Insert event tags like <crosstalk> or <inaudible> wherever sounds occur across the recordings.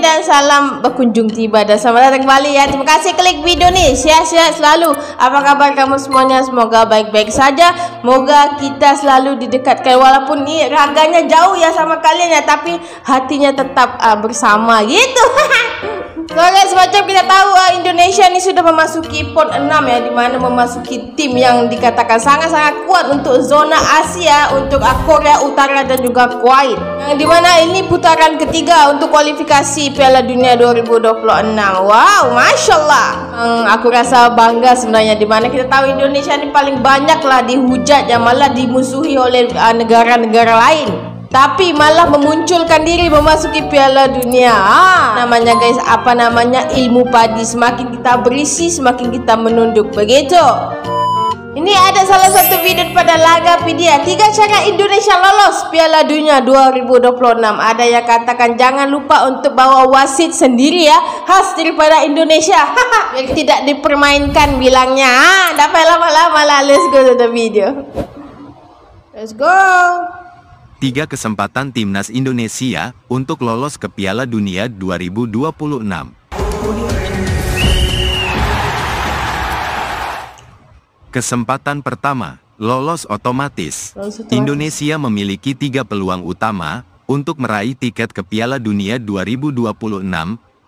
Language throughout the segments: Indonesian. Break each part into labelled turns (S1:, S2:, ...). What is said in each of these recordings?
S1: dan salam berkunjung tiba dan selamat datang kembali ya. Terima kasih klik video ni. Sihat-sihat selalu. Apa kabar kamu semuanya? Semoga baik-baik saja. Moga kita selalu didekatkan walaupun ni raganya jauh ya sama kalian ya, tapi hatinya tetap uh, bersama gitu. <laughs> So guys, macam kita tahu uh, Indonesia ni sudah memasuki pon 6 ya di mana memasuki tim yang dikatakan sangat-sangat kuat untuk zona Asia untuk uh, Korea Utara dan juga Kuwait. Yang di mana ini putaran ketiga untuk kualifikasi Piala Dunia 2026. Wow, masya-Allah. Um, aku rasa bangga sebenarnya di mana kita tahu Indonesia ni paling banyak lah dihujat yang malah dimusuhi oleh uh, negara-negara uh, lain tapi malah memunculkan diri memasuki Piala Dunia. Ha, namanya guys, apa namanya? Ilmu padi. Semakin kita berisi semakin kita menunduk. Begitu. Ini ada salah satu video pada Lagapedia Tiga cara Indonesia lolos Piala Dunia 2026 Ada yang katakan jangan lupa untuk bawa wasit sendiri ya. Khas daripada Indonesia. Yang tidak dipermainkan bilangnya. Ha, Dapat lama-lama lah. Let's go to the video. Let's go
S2: tiga kesempatan timnas Indonesia untuk lolos ke Piala Dunia 2026. Kesempatan pertama, lolos otomatis. Indonesia memiliki tiga peluang utama untuk meraih tiket ke Piala Dunia 2026.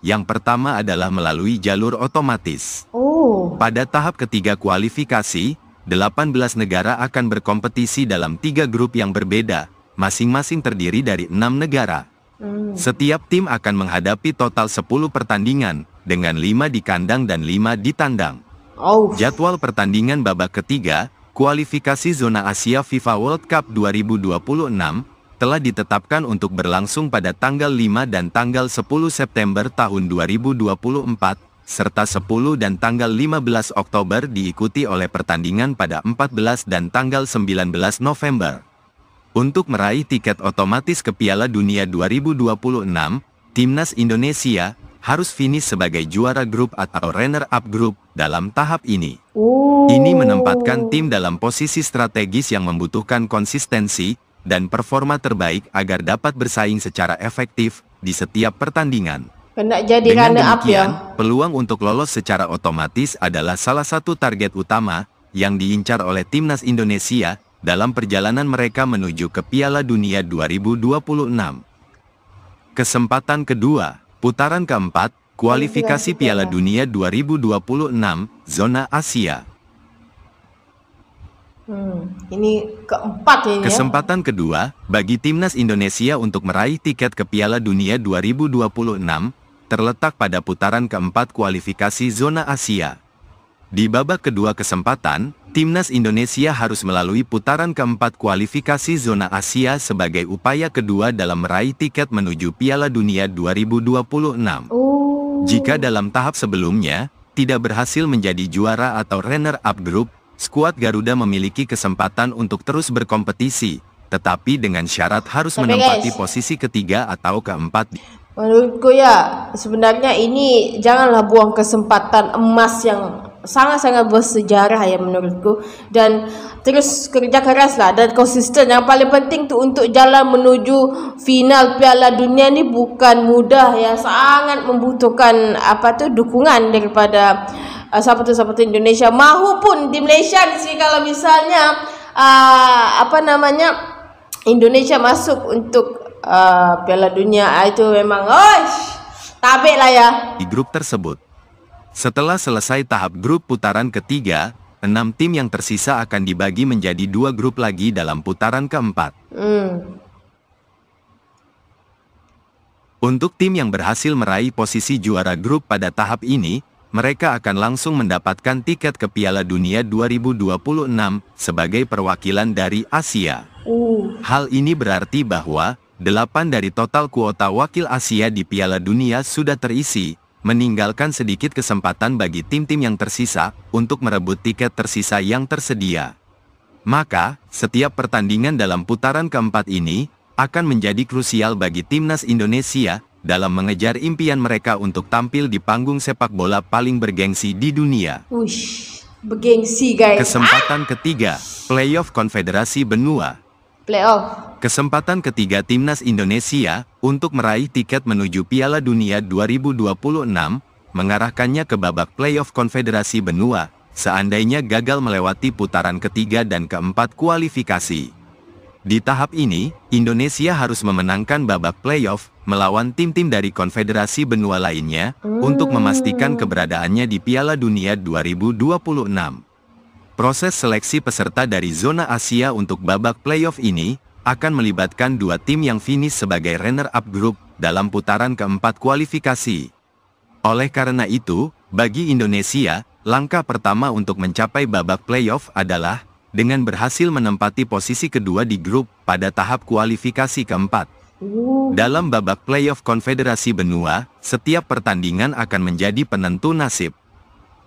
S2: Yang pertama adalah melalui jalur otomatis. Oh. Pada tahap ketiga kualifikasi, 18 negara akan berkompetisi dalam tiga grup yang berbeda, masing-masing terdiri dari enam negara. Hmm. Setiap tim akan menghadapi total 10 pertandingan, dengan 5 di kandang dan 5 di tandang. Oh. Jadwal pertandingan babak ketiga, kualifikasi zona Asia FIFA World Cup 2026, telah ditetapkan untuk berlangsung pada tanggal 5 dan tanggal 10 September tahun 2024, serta 10 dan tanggal 15 Oktober diikuti oleh pertandingan pada 14 dan tanggal 19 November. Untuk meraih tiket otomatis ke Piala Dunia 2026, Timnas Indonesia harus finish sebagai juara grup atau runner-up grup dalam tahap ini. Oh. Ini menempatkan tim dalam posisi strategis yang membutuhkan konsistensi dan performa terbaik agar dapat bersaing secara efektif di setiap pertandingan.
S1: Kena jadi Dengan demikian,
S2: ya. peluang untuk lolos secara otomatis adalah salah satu target utama yang diincar oleh timnas Indonesia dalam perjalanan mereka menuju ke Piala Dunia 2026. Kesempatan kedua, putaran keempat, kualifikasi Piala Dunia 2026, zona Asia.
S1: Hmm, ini keempat ini
S2: ya. Kesempatan kedua, bagi timnas Indonesia untuk meraih tiket ke Piala Dunia 2026, terletak pada putaran keempat kualifikasi zona Asia. Di babak kedua kesempatan, Timnas Indonesia harus melalui putaran keempat kualifikasi zona Asia sebagai upaya kedua dalam meraih tiket menuju Piala Dunia 2026. Oh. Jika dalam tahap sebelumnya, tidak berhasil menjadi juara atau runner-up group, skuad Garuda memiliki kesempatan untuk terus berkompetisi, tetapi dengan syarat harus Tapi menempati guys, posisi ketiga atau keempat.
S1: Menurutku ya, sebenarnya ini janganlah buang kesempatan emas yang sangat-sangat bersejarah ya menurutku. Dan terus kerja keras lah dan konsisten. Yang paling penting tu untuk jalan menuju final Piala Dunia ni bukan mudah ya. Sangat membutuhkan apa tu dukungan daripada uh, supporter-supporter Indonesia mahupun di Malaysia sini kalau misalnya uh, apa namanya Indonesia masuk untuk uh, Piala Dunia ah, itu memang oish tabik lah ya.
S2: Di grup tersebut setelah selesai tahap grup putaran ketiga, enam tim yang tersisa akan dibagi menjadi dua grup lagi dalam putaran keempat. Hmm. Untuk tim yang berhasil meraih posisi juara grup pada tahap ini, mereka akan langsung mendapatkan tiket ke Piala Dunia 2026 sebagai perwakilan dari Asia. Uh. Hal ini berarti bahwa, delapan dari total kuota wakil Asia di Piala Dunia sudah terisi, meninggalkan sedikit kesempatan bagi tim-tim yang tersisa untuk merebut tiket tersisa yang tersedia. Maka, setiap pertandingan dalam putaran keempat ini akan menjadi krusial bagi timnas Indonesia dalam mengejar impian mereka untuk tampil di panggung sepak bola paling bergengsi di dunia.
S1: Ush, bergengsi guys.
S2: Kesempatan ah! ketiga, playoff konfederasi benua.
S1: Playoff.
S2: Kesempatan ketiga timnas Indonesia untuk meraih tiket menuju Piala Dunia 2026 mengarahkannya ke babak playoff Konfederasi Benua, seandainya gagal melewati putaran ketiga dan keempat kualifikasi. Di tahap ini, Indonesia harus memenangkan babak playoff melawan tim-tim dari konfederasi benua lainnya untuk memastikan keberadaannya di Piala Dunia 2026. Proses seleksi peserta dari zona Asia untuk babak playoff ini akan melibatkan dua tim yang finish sebagai runner-up grup dalam putaran keempat kualifikasi. Oleh karena itu, bagi Indonesia, langkah pertama untuk mencapai babak playoff adalah dengan berhasil menempati posisi kedua di grup pada tahap kualifikasi keempat. Dalam babak playoff Konfederasi Benua, setiap pertandingan akan menjadi penentu nasib.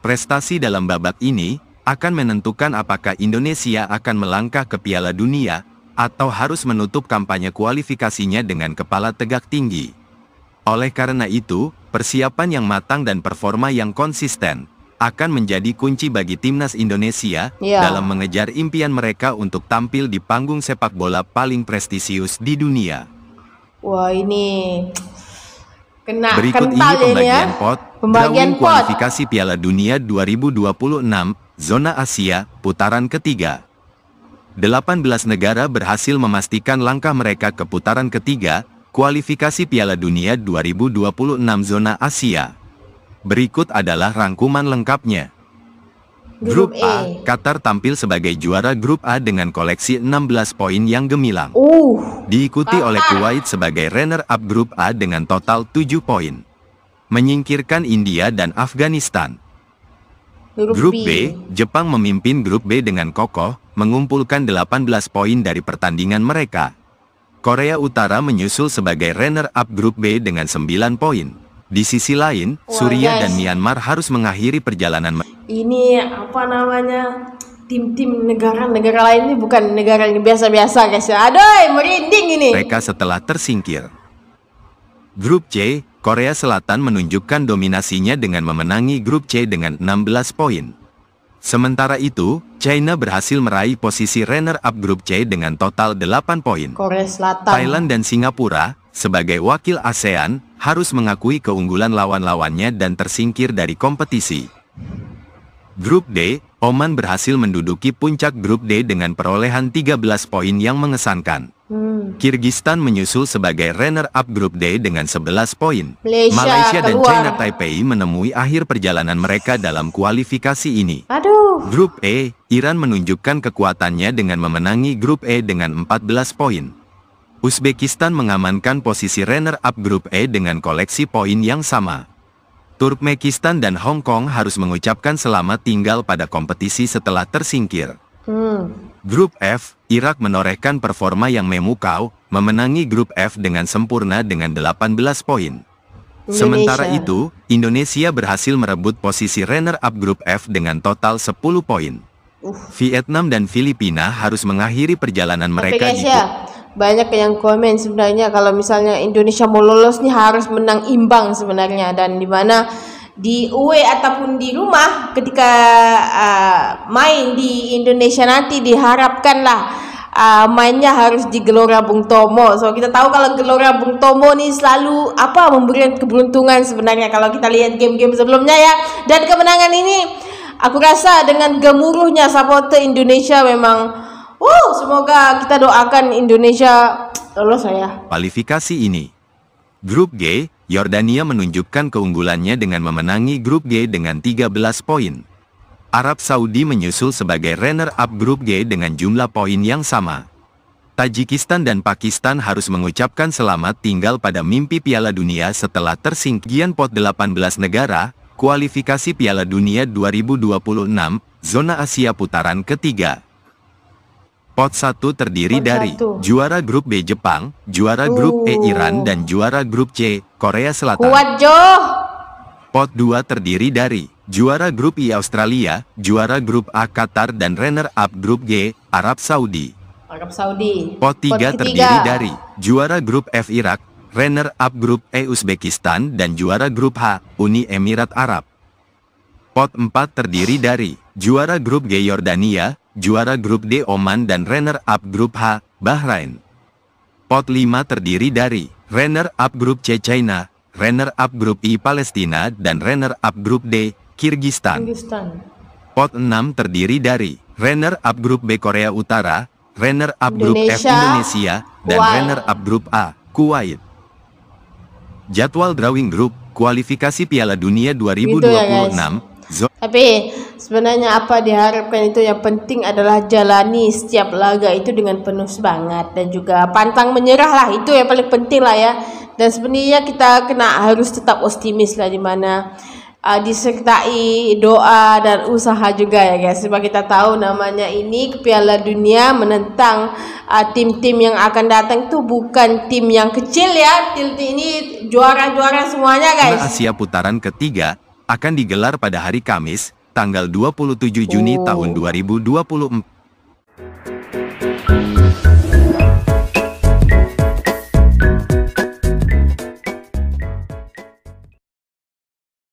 S2: Prestasi dalam babak ini akan menentukan apakah Indonesia akan melangkah ke Piala Dunia atau harus menutup kampanye kualifikasinya dengan kepala tegak tinggi. Oleh karena itu, persiapan yang matang dan performa yang konsisten akan menjadi kunci bagi timnas Indonesia
S1: Ya.
S2: dalam mengejar impian mereka untuk tampil di panggung sepak bola paling prestisius di dunia.
S1: Wah ini kena
S2: Berikut ini
S1: kental ini ya.
S2: pembagian pot,
S1: Pembagian pot.
S2: kualifikasi Piala Dunia 2026, zona Asia, putaran ketiga. 18 negara berhasil memastikan langkah mereka ke putaran ketiga, kualifikasi Piala Dunia 2026 zona Asia. Berikut adalah rangkuman lengkapnya.
S1: Grup
S2: Grup A,
S1: A.
S2: Qatar tampil sebagai juara Grup A dengan koleksi 16 poin yang gemilang.
S1: Uh,
S2: Diikuti oleh Kuwait sebagai runner-up grup A dengan total 7 poin. Menyingkirkan India dan Afghanistan.
S1: grup,
S2: Grup B, Jepang memimpin grup B dengan kokoh, mengumpulkan 18 poin dari pertandingan mereka. Korea Utara menyusul sebagai runner-up grup B dengan 9 poin. Di sisi lain,
S1: Wah,
S2: Suriah
S1: guys.
S2: dan Myanmar harus mengakhiri perjalanan mereka.
S1: Ini apa namanya? Tim-tim negara-negara lain ini bukan negara yang biasa-biasa guys ya. Aduh, merinding ini.
S2: mereka setelah tersingkir. Grup C, Korea Selatan menunjukkan dominasinya dengan memenangi grup C dengan 16 poin. Sementara itu, China berhasil meraih posisi runner-up grup C dengan total 8 poin.
S1: Korea Selatan.
S2: Thailand dan Singapura, sebagai wakil ASEAN, harus mengakui keunggulan lawan-lawannya dan tersingkir dari kompetisi. Grup D, Oman berhasil menduduki puncak grup D dengan perolehan 13 poin yang mengesankan.
S1: Hmm.
S2: Kirgistan menyusul sebagai runner-up grup D dengan 11 poin.
S1: Malaysia
S2: dan
S1: keluar.
S2: China Taipei menemui akhir perjalanan mereka dalam kualifikasi ini.
S1: Aduh.
S2: Grup E, Iran menunjukkan kekuatannya dengan memenangi grup E dengan 14 poin. Uzbekistan mengamankan posisi runner-up grup E dengan koleksi poin yang sama. Turkmenistan dan Hong Kong harus mengucapkan selamat tinggal pada kompetisi setelah tersingkir.
S1: Hmm.
S2: Grup F, Irak menorehkan performa yang memukau, memenangi grup F dengan sempurna dengan 18 poin. Sementara
S1: Indonesia.
S2: itu, Indonesia berhasil merebut posisi runner-up grup F dengan total 10 poin.
S1: Uh.
S2: Vietnam dan Filipina harus mengakhiri perjalanan mereka di
S1: ya, banyak yang komen sebenarnya kalau misalnya Indonesia mau lolos nih harus menang imbang sebenarnya dan di mana di away ataupun di rumah ketika uh, main di Indonesia nanti diharapkanlah uh, mainnya harus di Gelora Bung Tomo. So kita tahu kalau Gelora Bung Tomo nih selalu apa memberikan keberuntungan sebenarnya kalau kita lihat game-game sebelumnya ya. Dan kemenangan ini aku rasa dengan gemuruhnya supporter Indonesia memang Wow, semoga kita doakan Indonesia lolos ya.
S2: kualifikasi ini. Grup G, Yordania menunjukkan keunggulannya dengan memenangi grup G dengan 13 poin. Arab Saudi menyusul sebagai runner-up grup G dengan jumlah poin yang sama. Tajikistan dan Pakistan harus mengucapkan selamat tinggal pada mimpi Piala Dunia setelah tersingkiran pot 18 negara, kualifikasi Piala Dunia 2026, zona Asia putaran ketiga. Pot 1 terdiri
S1: Pot
S2: dari
S1: satu.
S2: juara grup B Jepang, juara grup E
S1: Uh.
S2: Iran dan juara grup C Korea Selatan.
S1: Kuat Jo.
S2: Pot 2 terdiri dari juara grup I Australia, juara grup A Qatar dan runner-up grup G Arab Saudi.
S1: Arab Saudi.
S2: Pot 3
S1: ketiga.
S2: terdiri dari juara grup F Irak, runner-up grup E Uzbekistan dan juara grup H Uni Emirat Arab. Pot 4 terdiri dari juara grup G Yordania, juara grup D Oman dan runner-up grup H Bahrain. Pot 5 terdiri dari runner-up grup C China, runner-up grup I Palestina, dan runner-up grup D.
S1: Kyrgyzstan.
S2: Pot 6 terdiri dari runner-up grup B Korea Utara, runner-up grup F
S1: Indonesia,
S2: dan runner-up grup A Kuwait. Jadwal drawing grup kualifikasi Piala Dunia 2026
S1: Gitu ya, Tapi sebenarnya apa diharapkan itu yang penting adalah jalani setiap laga itu dengan penuh semangat dan juga pantang menyerah lah itu yang paling penting lah ya. Dan sebenarnya kita kena harus tetap optimis lah di mana uh, disertai doa dan usaha juga ya guys. Sebab kita tahu namanya ini Piala Dunia menentang uh, tim-tim yang akan datang itu bukan tim yang kecil ya. Tim ini juara-juara semuanya guys.
S2: Asia putaran ketiga akan digelar pada hari Kamis, tanggal 27 Juni
S1: Oh.
S2: tahun 2024.